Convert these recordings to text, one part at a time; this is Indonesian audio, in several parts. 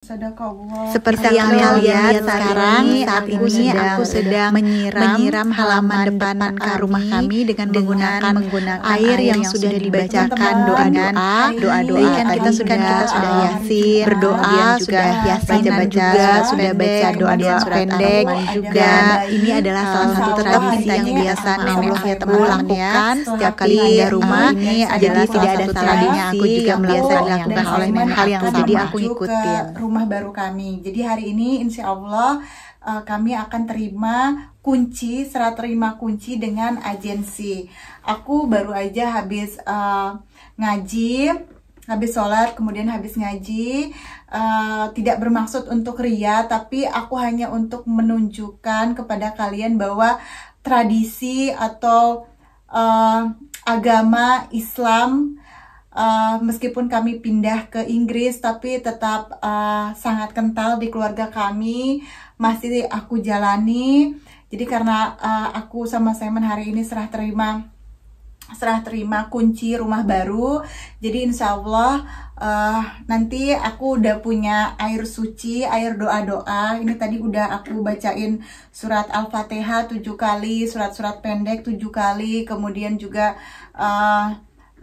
Seperti yang kalian lihat sekarang, ini saat aku ini sedang aku sedang menyiram, menyiram halaman depan kami rumah kami dengan menggunakan menggunakan air yang sudah dibacakan. doa-doa, doa-doa. Kan kita sudah kita sudah yasin, berdoa, juga yasinan baca-baca sudah baca doa-doa pendek, juga. ini adalah salah satu tradisi yang biasa nenek teman lakukan setiap kali pindah rumah. Ini adalah tidak salah ada salahnya tradisi aku juga biasa melakukan dilakukan oleh hal yang akan jadi aku ikutin. Rumah baru kami. Jadi hari ini insya Allah uh, kami akan terima kunci serah terima kunci dengan agensi. Aku baru aja habis uh, ngaji, habis sholat, kemudian habis ngaji. Uh, tidak bermaksud untuk ria, tapi aku hanya untuk menunjukkan kepada kalian bahwa tradisi atau uh, agama Islam Uh, meskipun kami pindah ke Inggris tapi tetap uh, sangat kental di keluarga kami. Masih aku jalani. Jadi karena uh, aku sama Simon hari ini serah terima serah terima kunci rumah baru. Jadi insya Allah uh, nanti aku udah punya air suci air doa doa ini tadi udah aku bacain surat al-fatihah tujuh kali surat-surat pendek tujuh kali. Kemudian juga uh,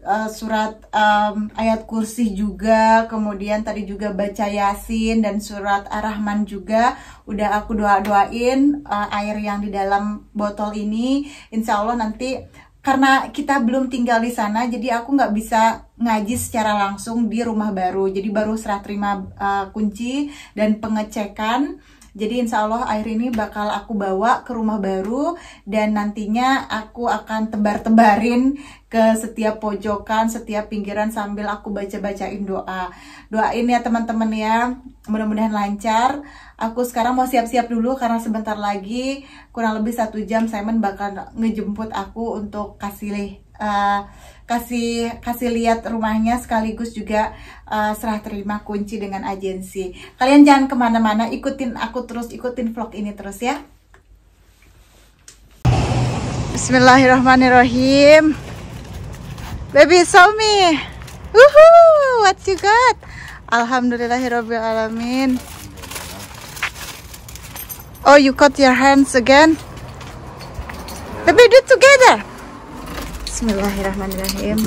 uh, surat um, ayat kursi juga, kemudian tadi juga baca yasin dan surat ar-rahman juga. Udah aku doa doain uh, air yang di dalam botol ini, insya Allah nanti karena kita belum tinggal di sana, jadi aku nggak bisa ngaji secara langsung di rumah baru, jadi baru serah terima uh, kunci dan pengecekan. Jadi insya Allah air ini bakal aku bawa ke rumah baru dan nantinya aku akan tebar-tebarin ke setiap pojokan, setiap pinggiran sambil aku baca-bacain doa. Doain ya teman-teman ya, mudah-mudahan lancar. Aku sekarang mau siap-siap dulu karena sebentar lagi kurang lebih satu jam Simon bakal ngejemput aku untuk kasih uh, kasih kasih lihat rumahnya sekaligus juga uh, serah terima kunci dengan agensi. Kalian jangan ke mana-mana, ikutin aku terus, ikutin vlog ini terus ya. Bismillahirrahmanirrahim. Baby show me. Woohoo, what you got? Alhamdulillahirabbil alamin. Oh, you cut your hands again? Baby, do together. Bismillahirrahmanirrahim.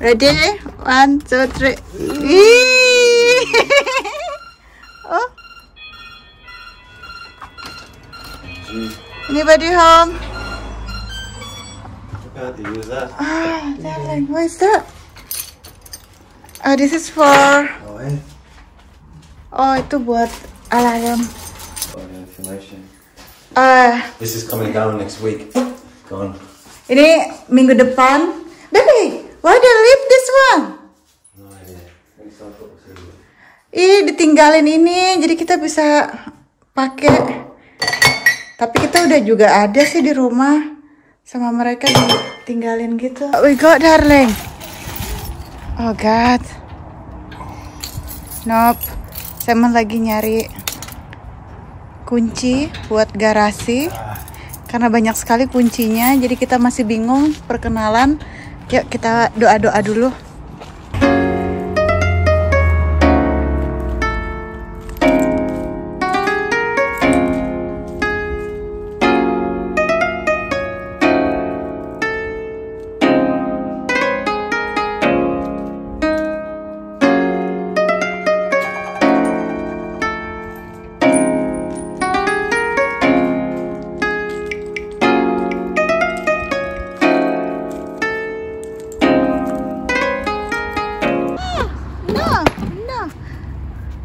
Ready? One, two, three. Oh. Anybody home? Forgot to use that. Ah, darling, what is that? Oh, this is for. Oh, eh? Oh, itu buat alarm. Oh, the information. Ah, This is coming down next week. Gone. ini minggu depan. Baby, why they leave this one? No idea. The CD. Ih, ditinggalin ini, jadi kita bisa pakai. Tapi kita udah juga ada sih di rumah sama mereka ditinggalin gitu. We got darling. Oh God. Nope. Saya lagi nyari kunci buat garasi karena banyak sekali kuncinya jadi kita masih bingung perkenalan. Yuk kita doa-doa dulu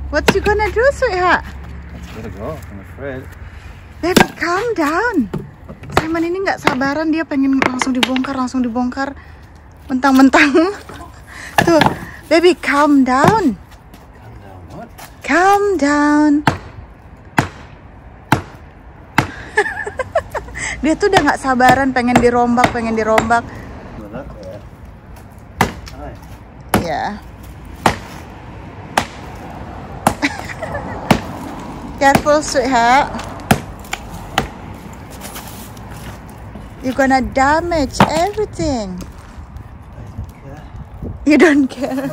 What you gonna do, sweetheart? Let's get it go. I'm afraid. Baby, calm down. Simon ini nggak sabaran dia pengen langsung dibongkar, langsung dibongkar. Mentang-mentang. Tuh, baby, calm down. Calm down. What? Calm down. dia tuh udah nggak sabaran pengen dirombak, pengen dirombak. No, not there. Hi. Ya. Careful, sweetheart. You're gonna damage everything. You don't care.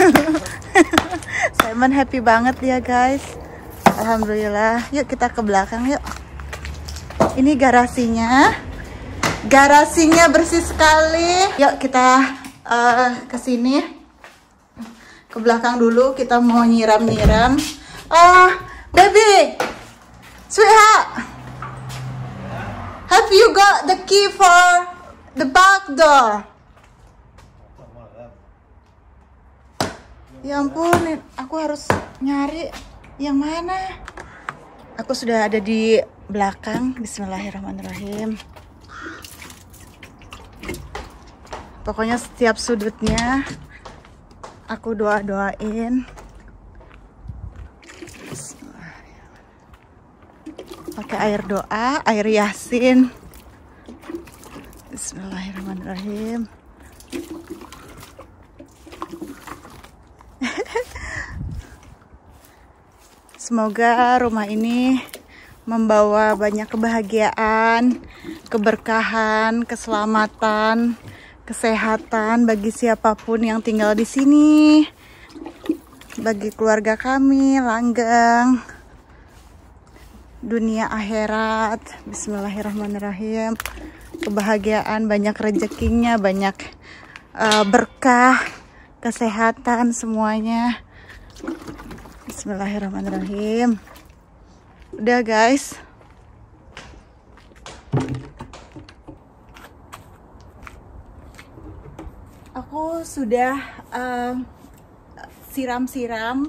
Simon happy banget ya guys. Alhamdulillah. Yuk kita ke belakang yuk. Ini garasinya. Garasinya bersih sekali. Yuk kita uh, ke sini. Ke belakang dulu kita mau nyiram-nyiram. Ah, baby. Sweetheart. Have you got the key for the back door? Ya ampun, aku harus nyari yang mana? Aku sudah ada di belakang. Bismillahirrahmanirrahim. Pokoknya setiap sudutnya aku doa-doain. Pakai air doa, air yasin. Bismillahirrahmanirrahim. Semoga rumah ini membawa banyak kebahagiaan, keberkahan, keselamatan, kesehatan bagi siapa pun yang tinggal di sini. Bagi keluarga kami, langgeng, dunia akhirat. Bismillahirrahmanirrahim. Kebahagiaan, banyak rezekinya, banyak uh, berkah, kesehatan semuanya. Bismillahirrahmanirrahim. Udah guys. Aku sudah siram-siram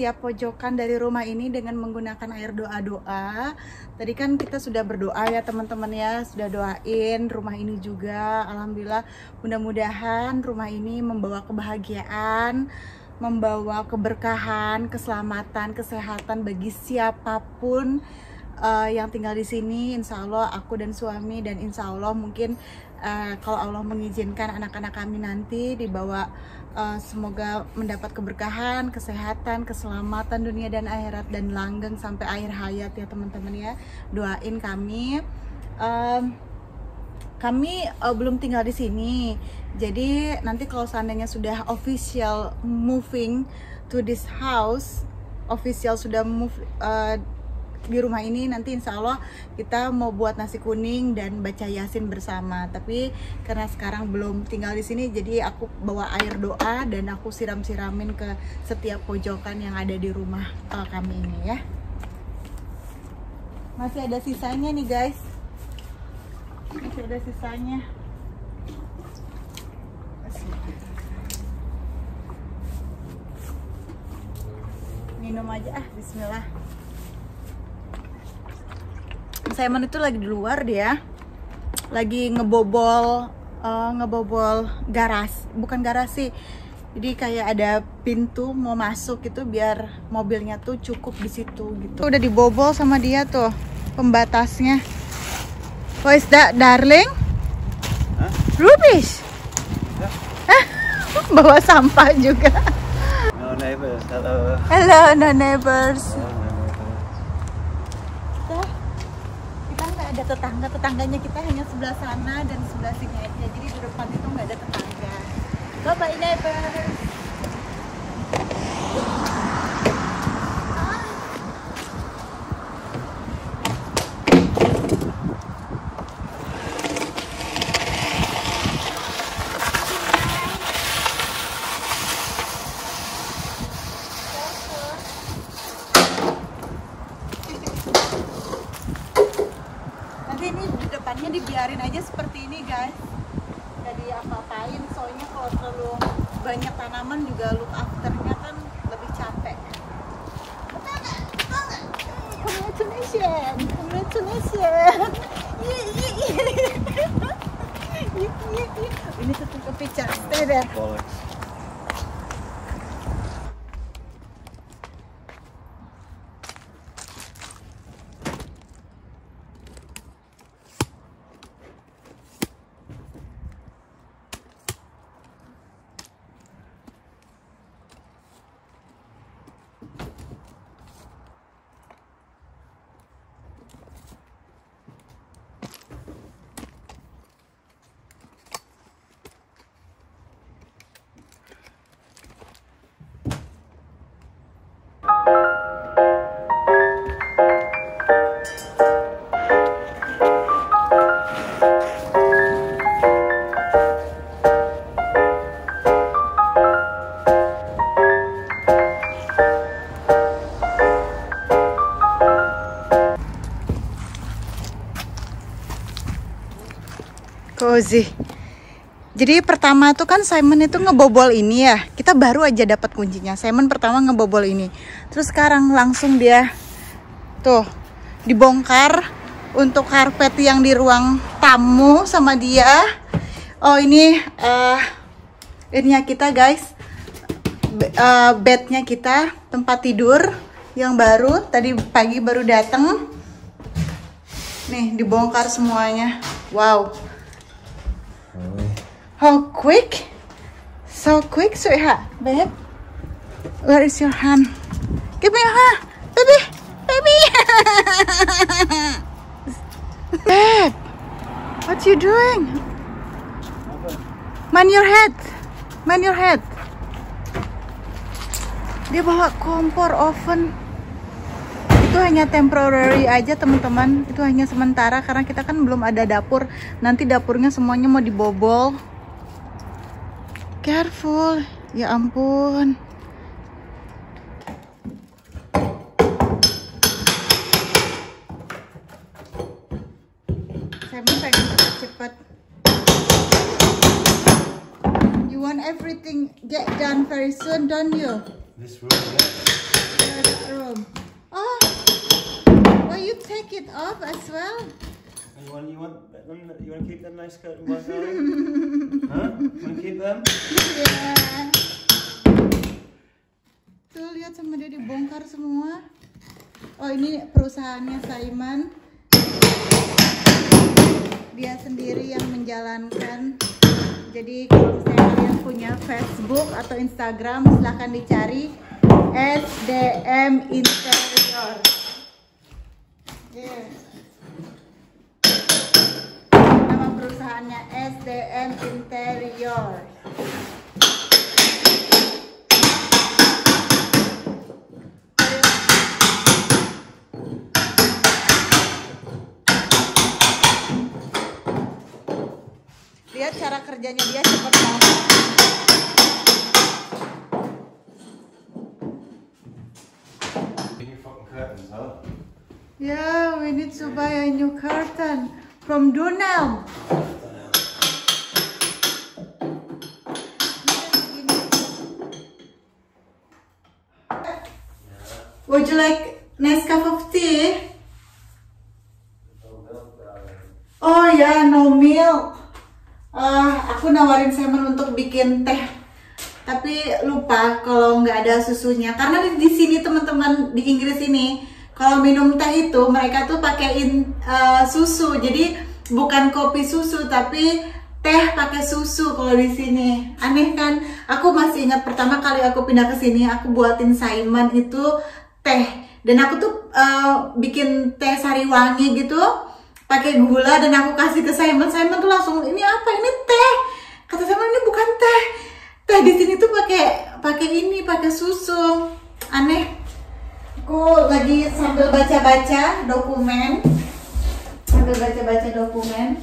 setiap pojokan dari rumah ini dengan menggunakan air doa-doa. Tadi kan kita sudah berdoa ya teman-teman ya, sudah doain rumah ini juga. Alhamdulillah, mudah-mudahan rumah ini membawa kebahagiaan, membawa keberkahan, keselamatan, kesehatan bagi siapa pun uh, yang tinggal di sini. Insya Allah aku dan suami dan insya Allah mungkin uh, kalau Allah mengizinkan anak-anak kami nanti dibawa uh, semoga mendapat keberkahan, kesehatan, keselamatan dunia dan akhirat dan langgeng sampai akhir hayat ya teman-teman ya. Doain kami. Um, kami uh, belum tinggal di sini. Jadi nanti kalau seandainya sudah official moving to this house, official sudah move uh, di rumah ini nanti insya Allah kita mau buat nasi kuning dan baca yasin bersama. Tapi karena sekarang belum tinggal di sini, jadi aku bawa air doa dan aku siram-siramin ke setiap pojokan yang ada di rumah uh, kami ini ya. Masih ada sisanya nih guys masih ada sisanya minum aja ah bismillah Simon itu lagi di luar dia lagi ngebobol uh, ngebobol garas bukan garasi jadi kayak ada pintu mau masuk itu biar mobilnya tuh cukup di situ gitu udah dibobol sama dia tuh pembatasnya What is that, darling? Huh? Rubbish. Yeah. Bawa sampah juga. No neighbors, hello. Hello, no neighbors. Hello, neighbors. Kita, kita nggak ada tetangga, tetangganya kita hanya sebelah sana dan sebelah sini aja. Jadi di depan itu nggak ada tetangga. Bye bye neighbors. Nanti ini di dibiarin aja seperti ini guys. Nggak diapa-apain, soalnya kalau terlalu banyak tanaman juga look afternya kan lebih capek. Congratulations, congratulations. Iya, iya, iya. Iya, iya, iya. Ini tutup ke picture, stay there. Cozy. Jadi pertama tuh kan Simon itu ngebobol ini ya. Kita baru aja dapat kuncinya. Simon pertama ngebobol ini. Terus sekarang langsung dia tuh dibongkar untuk karpet yang di ruang tamu sama dia. Oh ini eh ininya kita guys. Be- eh, bednya kita tempat tidur yang baru tadi pagi baru datang. Nih dibongkar semuanya. Wow. How quick? So quick, sweetheart. Babe, where is your hand? Give me your hand, baby, baby. Babe, what you doing? Man your head, man your head. Dia bawa kompor oven. Itu hanya temporary aja teman-teman. Itu hanya sementara karena kita kan belum ada dapur. Nanti dapurnya semuanya mau dibobol. Careful. Ya ampun. Saya pun pengen cepat-cepat. You want everything get done very soon, don't you? This room, yeah. That room. Oh, well, you take it off as well. And you want, you want them, you want to keep them nice curtain ones, darling? huh? Want to keep them? Ya. Tuh lihat sama dia dibongkar semua. Oh ini perusahaannya Saiman. Dia sendiri yang menjalankan. Jadi kalau misalnya kalian punya Facebook atau Instagram silahkan dicari SDM Interior. Yeah. Perusahaannya SDM Interior. Lihat cara kerjanya dia curtains, huh? Yeah, we need to buy a new curtain from Dunelm. Would you like nice cup of tea? Oh ya, no milk. Ah, aku nawarin Simon untuk bikin teh, tapi lupa kalau nggak ada susunya. Karena di, di sini teman-teman di Inggris ini, kalau minum teh itu mereka tuh pakaiin eh, susu. Jadi bukan kopi susu, tapi teh pakai susu kalau di sini. Aneh kan? Aku masih ingat pertama kali aku pindah ke sini, aku buatin Simon itu teh. Dan aku tuh eh, bikin teh sari wangi gitu pakai gula dan aku kasih ke Simon. Simon tuh langsung ini apa? Ini teh. Kata Simon ini bukan teh. Teh di sini tuh pakai pakai ini, pakai susu. Aneh. Aku lagi sambil baca-baca dokumen. Sambil baca-baca dokumen.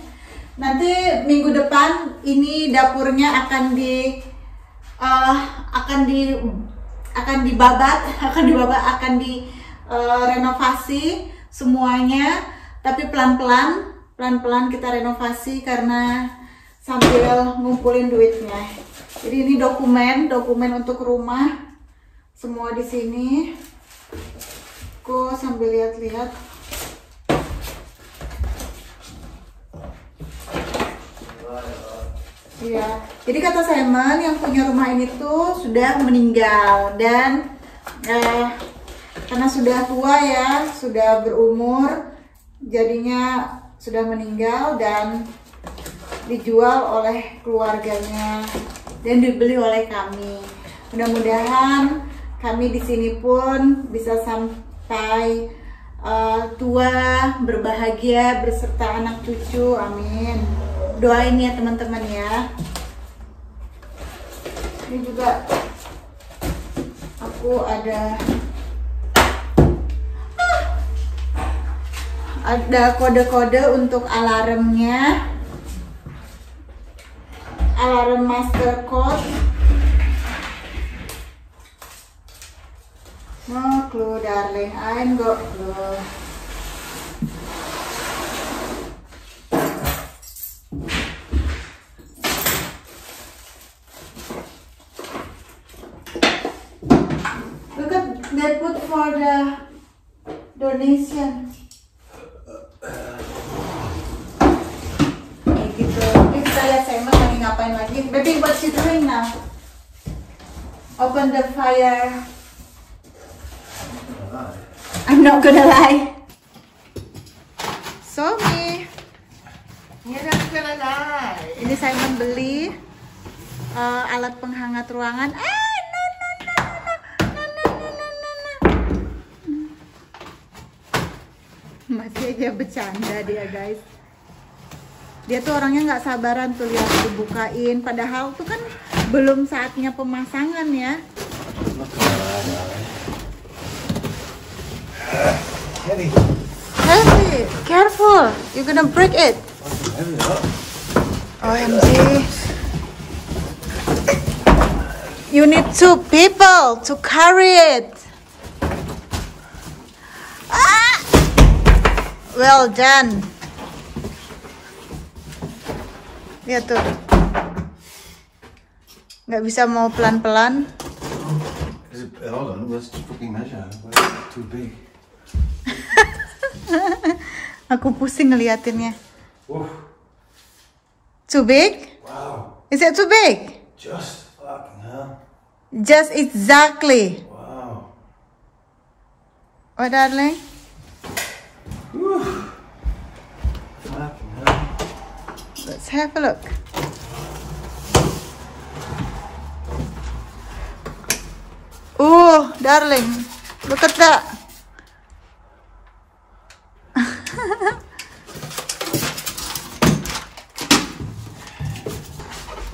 Nanti minggu depan ini dapurnya akan di eh, akan di akan dibabat, akan dibabat, akan eh, renovasi semuanya. Tapi pelan-pelan, pelan-pelan kita renovasi karena sambil ngumpulin duitnya. Jadi ini dokumen, dokumen untuk rumah semua di sini. Aku sambil lihat-lihat. Iya, jadi kata Simon yang punya rumah ini tuh sudah meninggal dan eh, karena sudah tua ya, sudah berumur, jadinya sudah meninggal dan dijual oleh keluarganya dan dibeli oleh kami. Mudah-mudahan kami di sini pun bisa sampai eh, tua, berbahagia beserta anak cucu. Amin. Doain ya teman-teman ya. Ini juga aku ada ada kode-kode untuk alarmnya. Alarm master code. No clue darling? I ain't got clue They put for the donation. Gitu. Lagi ngapain lagi. Baby, what you doing now? Open the fire. I'm not gonna lie. Somi. You're not gonna lie. Ini Simon beli uh, alat penghangat ruangan. Eh, Masih aja bercanda dia guys. Dia tuh orangnya nggak sabaran tuh lihat dibukain. Padahal tuh kan belum saatnya pemasangan ya. Heavy. Heavy, careful, you're gonna break it. OMG. You need two people to carry it. Well done. Lihat tuh. Nggak bisa mau pelan-pelan. It, hold on, let's fucking measure. Too big? Aku pusing ngeliatinnya. Oof. Too big? Wow. Is it too big? Just fucking hell. Just exactly. Wow. Oh, darling. Fucking hell. Let's have a look. Oh, darling. Look at that.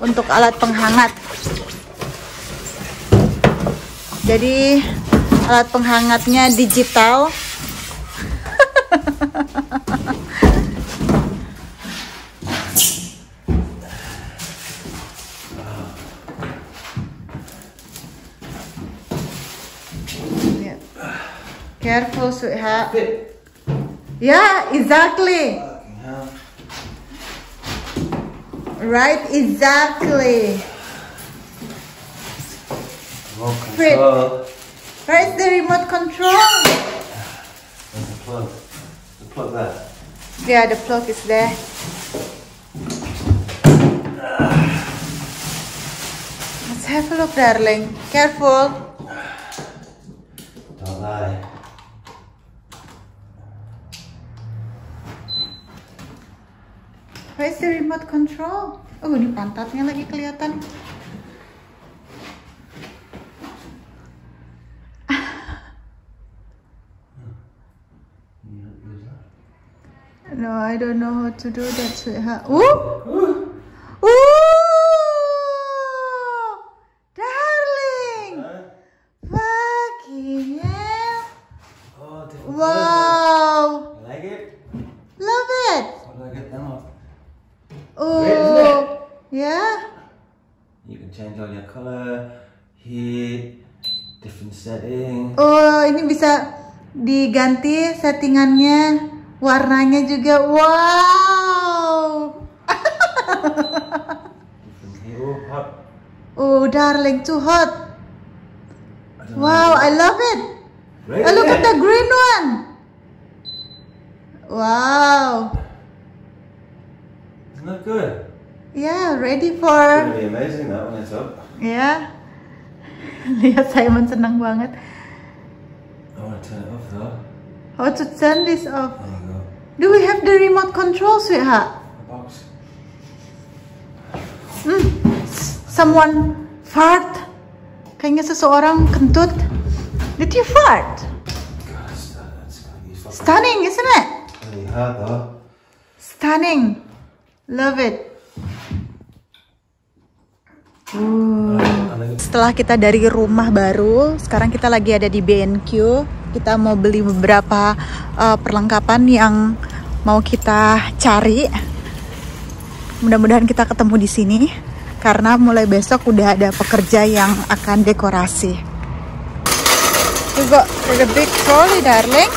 Untuk alat penghangat. Jadi alat penghangatnya digital. Careful, sweetheart. Fit. Yeah, exactly. Right, exactly. Remote Fit. Where's the remote control? There's the plug. The plug there. Yeah, the plug is there. Let's have a look, darling. Careful. Don't lie. Where's the remote control? Oh, ini pantatnya lagi kelihatan. No, I don't know how to do that. Ooh! Ooh! Darling! Fucking hell! Oh, different Wow! colours. You like it? Love it! How do I get them off? Oh! Yeah? You can change all your color, different setting. Oh, ini bisa diganti settingannya, warnanya juga. Wow! Oh, hot. Oh, darling, too hot. I Wow, I love it. Right Oh, look at the green one. Wow. Isn't that good? Yeah, ready It's for gonna be amazing that when it's up. ya. Lihat Simon senang banget. How to turn this off? Do we have the remote control, sweetheart? Box. Hmm. Someone fart. Kayaknya seseorang kentut. Did you fart? Stunning, isn't it? Stunning. Love it. Ooh. Setelah kita dari rumah baru, sekarang kita lagi ada di BNQ. Kita mau beli beberapa uh, perlengkapan yang mau kita cari. Mudah-mudahan kita ketemu di sini karena mulai besok udah ada pekerja yang akan dekorasi. You got the big trolley, darling.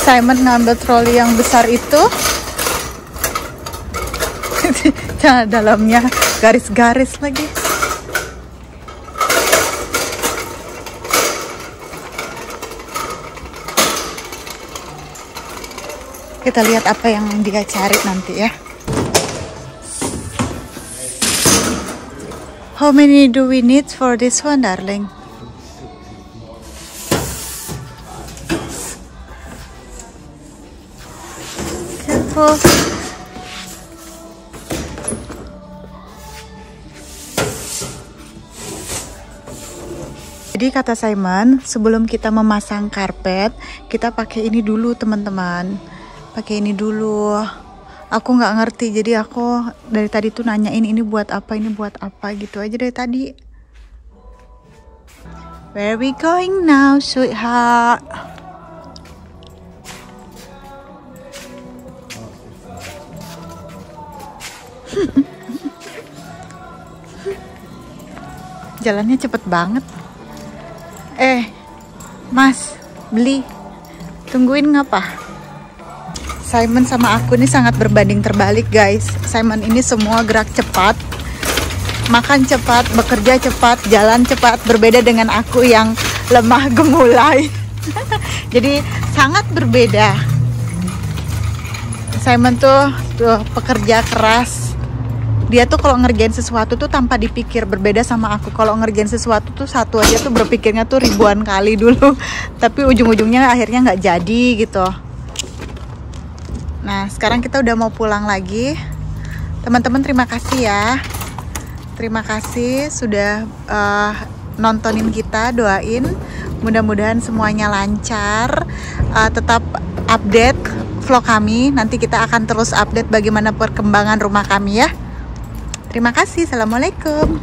Simon ngambil troli yang besar itu nah, dalamnya garis-garis lagi. Kita lihat apa yang dia cari nanti ya. How many do we need for this one darling? Careful. Kata Simon, sebelum kita memasang karpet, kita pakai ini dulu teman-teman. Pakai ini dulu. Aku nggak ngerti, jadi aku dari tadi tuh nanyain ini buat apa, ini buat apa gitu aja dari tadi. Where we going now, sweetheart? Jalannya cepet banget. Eh, Mas, beli. Tungguin ngapa? Simon sama aku ini sangat berbanding terbalik, guys. Simon ini semua gerak cepat, makan cepat, bekerja cepat, jalan cepat, berbeda dengan aku yang lemah gemulai. Jadi sangat berbeda. Simon tuh tuh pekerja keras, dia tuh kalau ngerjain sesuatu tuh tanpa dipikir berbeda sama aku. Kalau ngerjain sesuatu tuh satu aja tuh berpikirnya tuh ribuan kali dulu. Tapi ujung-ujungnya akhirnya nggak jadi gitu. Nah sekarang kita udah mau pulang lagi. Teman-teman terima kasih ya. Terima kasih sudah uh, nontonin kita doain. Mudah-mudahan semuanya lancar. Uh, tetap update vlog kami. Nanti kita akan terus update bagaimana perkembangan rumah kami ya Terima kasih. Assalamualaikum.